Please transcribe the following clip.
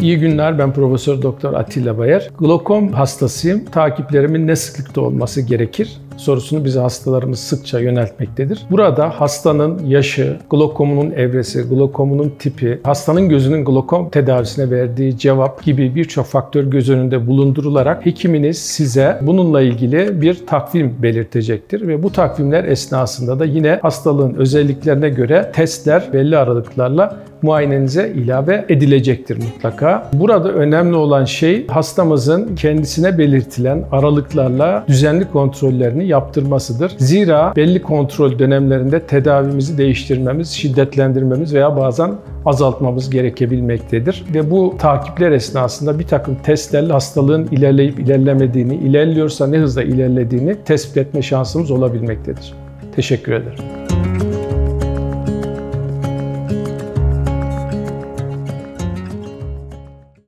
İyi günler. Ben Profesör Doktor Atilla Bayer. Glokom hastasıyım. Takiplerimin ne sıklıkta olması gerekir? sorusunu bize hastalarımız sıkça yöneltmektedir. Burada hastanın yaşı, glokomunun evresi, glokomunun tipi, hastanın gözünün glokom tedavisine verdiği cevap gibi birçok faktör göz önünde bulundurularak hekiminiz size bununla ilgili bir takvim belirtecektir ve bu takvimler esnasında da yine hastalığın özelliklerine göre testler belli aralıklarla muayenenize ilave edilecektir mutlaka. Burada önemli olan şey hastamızın kendisine belirtilen aralıklarla düzenli kontrollerini yaptırmasıdır. Zira belli kontrol dönemlerinde tedavimizi değiştirmemiz, şiddetlendirmemiz veya bazen azaltmamız gerekebilmektedir. Ve bu takipler esnasında bir takım testlerle hastalığın ilerleyip ilerlemediğini, ilerliyorsa ne hızla ilerlediğini tespit etme şansımız olabilmektedir. Teşekkür ederim.